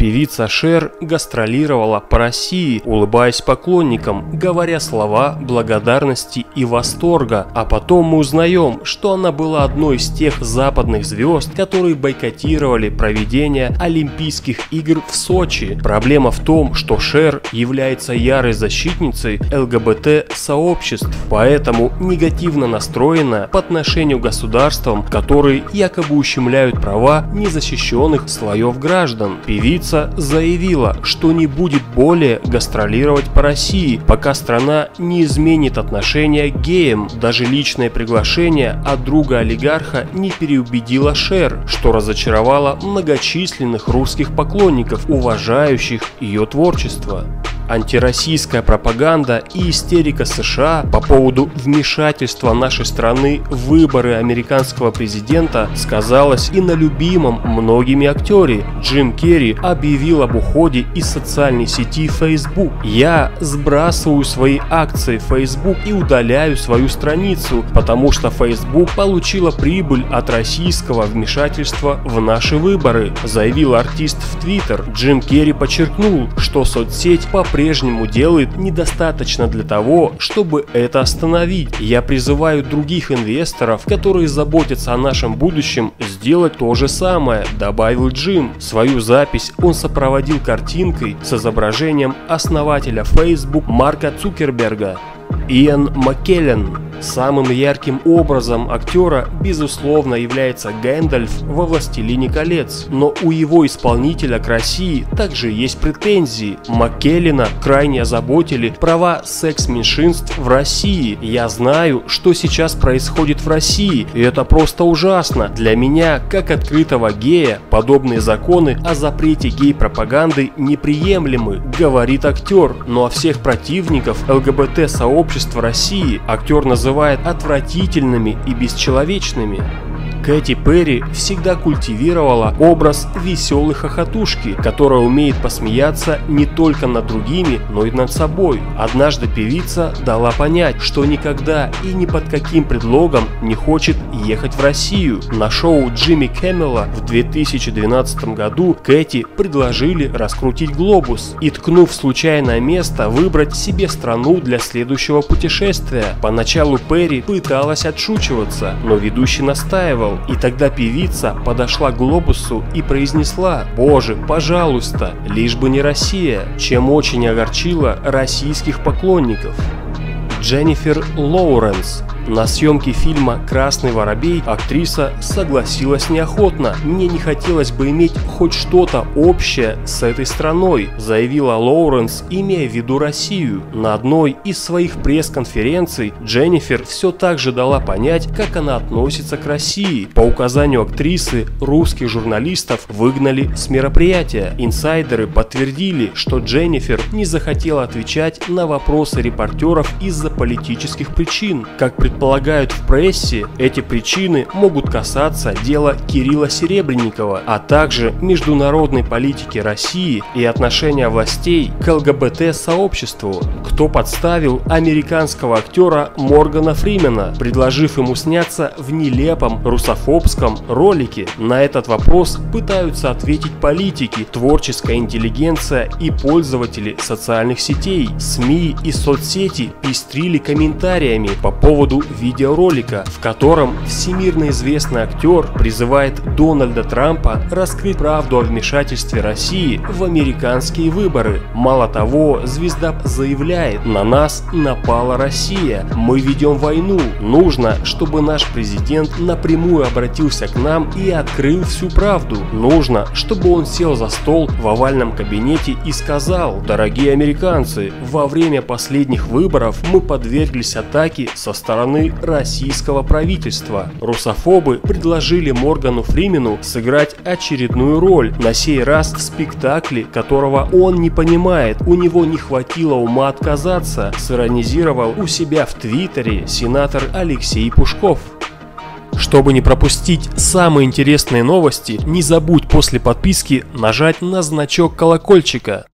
Певица Шер гастролировала по России, улыбаясь поклонникам, говоря слова благодарности и восторга, а потом мы узнаем, что она была одной из тех западных звезд, которые бойкотировали проведение Олимпийских игр в Сочи. Проблема в том, что Шер является ярой защитницей ЛГБТ-сообществ, поэтому негативно настроена по отношению к государствам, которые якобы ущемляют права незащищенных слоев граждан. Певица Певица заявила, что не будет более гастролировать по России, пока страна не изменит отношение к геям. Даже личное приглашение от друга олигарха не переубедило Шер, что разочаровало многочисленных русских поклонников, уважающих ее творчество антироссийская пропаганда и истерика США по поводу вмешательства нашей страны в выборы американского президента сказалась и на любимом многими актере. Джим Керри объявил об уходе из социальной сети Facebook. Я сбрасываю свои акции Facebook и удаляю свою страницу, потому что Facebook получила прибыль от российского вмешательства в наши выборы, заявил артист в Twitter. Джим Керри подчеркнул, что соцсеть по-прежнему по-прежнему делает недостаточно для того, чтобы это остановить. Я призываю других инвесторов, которые заботятся о нашем будущем, сделать то же самое, добавил Джим. Свою запись он сопроводил картинкой с изображением основателя Facebook Марка Цукерберга. Иэн Маккеллен. Самым ярким образом актера, безусловно, является Гэндальф во «Властелине колец», но у его исполнителя к России также есть претензии. Маккеллена крайне озаботили права секс-меньшинств в России. Я знаю, что сейчас происходит в России, и это просто ужасно. Для меня, как открытого гея, подобные законы о запрете гей-пропаганды неприемлемы, говорит актер. Ну а всех противников ЛГБТ-сообщества России актер называет называет отвратительными и бесчеловечными. Кэти Перри всегда культивировала образ веселой хохотушки, которая умеет посмеяться не только над другими, но и над собой. Однажды певица дала понять, что никогда и ни под каким предлогом не хочет ехать в Россию. На шоу Джимми Кэммела в 2012 году Кэти предложили раскрутить глобус и, ткнув случайное место, выбрать себе страну для следующего путешествия. Поначалу Перри пыталась отшучиваться, но ведущий настаивал, сделал, и тогда певица подошла к глобусу и произнесла «Боже, пожалуйста, лишь бы не Россия», чем очень огорчила российских поклонников. Дженнифер Лоуренс на съемке фильма «Красный воробей» актриса согласилась неохотно. «Мне не хотелось бы иметь хоть что-то общее с этой страной», заявила Лоуренс, имея в виду Россию. На одной из своих пресс-конференций Дженнифер все так же дала понять, как она относится к России. По указанию актрисы, русских журналистов выгнали с мероприятия. Инсайдеры подтвердили, что Дженнифер не захотела отвечать на вопросы репортеров из-за политических причин. Как предполагают в прессе, эти причины могут касаться дела Кирилла Серебренникова, а также международной политики России и отношения властей к ЛГБТ-сообществу. Кто подставил американского актера Моргана Фримена, предложив ему сняться в нелепом русофобском ролике? На этот вопрос пытаются ответить политики, творческая интеллигенция и пользователи социальных сетей. СМИ и соцсети пестрили комментариями по поводу видеоролика, в котором всемирно известный актер призывает Дональда Трампа раскрыть правду о вмешательстве России в американские выборы. Мало того, звезда заявляет, на нас напала Россия, мы ведем войну, нужно, чтобы наш президент напрямую обратился к нам и открыл всю правду. Нужно, чтобы он сел за стол в овальном кабинете и сказал, дорогие американцы, во время последних выборов мы подверглись атаке со стороны стороны российского правительства. Русофобы предложили Моргану Фримену сыграть очередную роль, на сей раз в спектакле, которого он не понимает, у него не хватило ума отказаться, сиронизировал у себя в Твиттере сенатор Алексей Пушков. Чтобы не пропустить самые интересные новости, не забудь после подписки нажать на значок колокольчика.